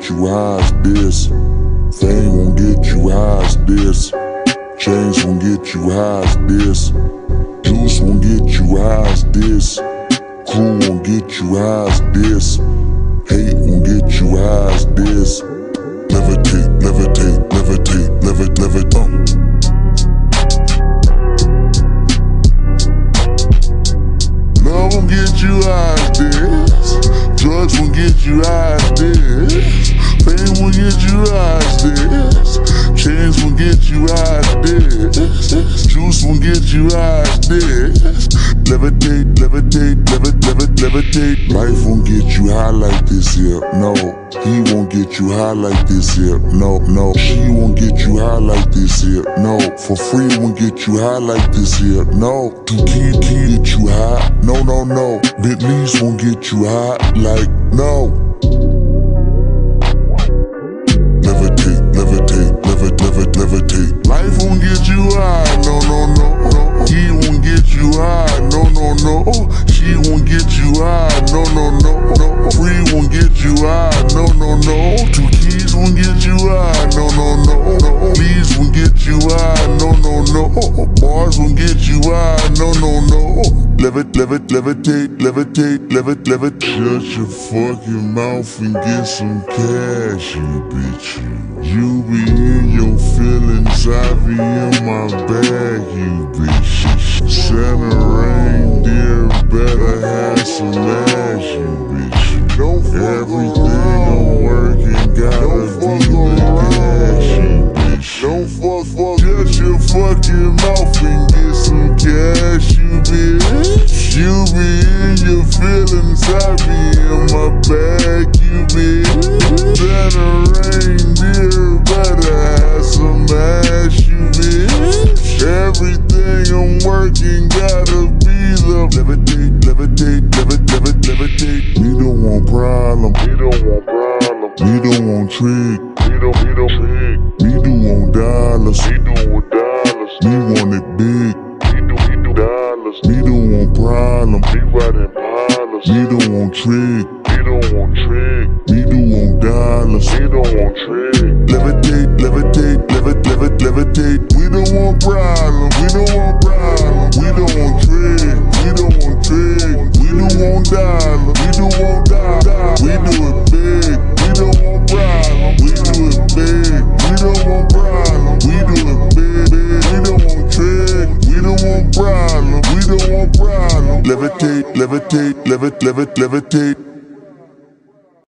get you high as this. Fame won't get you high as this. Chains won't get you high as this. Juice won't get you high as this. Crew won't get you high as this. Hate won't get you high as this. Levitate, levitate, levitate, levitate, levitate. Uh. Love won't get you high as this. Drugs won't get you as this. Fame won't get you as this. Chains won't get you as this. Juice won't get you as this. Levitate, levitate, levitate, levitate, levitate. Life won't get you high like this here. No, he won't get you high like this here. No, no, she won't get you high like this here. No, for free won't get you high like this here. No, to keep keep get you high. No, no, no. Bentleys won't get you high like no. Levitate, levitate, levitate, levitate, levitate. Life won't get you high. She won't get you high. No, no, no, no. Free won't get you high. No, no, no. Two keys won't get you high. No, no, no, no. Leaves won't get you high. No, no, no. Bars won't get you high. No, no, no. Levit, levit, levitate, levitate, levit, levit. Shut your fucking mouth and get some cash, you bitch. You be in your feelings, I be in my bag, you bitch. Santa reindeer feelings, in my bag, you bitch. Santa reindeer better have some ass, you bitch. Everything I'm working gotta be the levitate, levitate, levitate, levitate. We don't want problem, We don't want problem. we don't want trick, We don't, we don't trick. we do want dollars. We do with dollars. We want it big, We do, we do dollars. we don't don't want trick, We don't want trick. we do want dollars. We don't want trick. Levitate, levitate, levitate, levitate, levitate. We don't want problem, Levitate, levitate, levitate, levitate, levitate.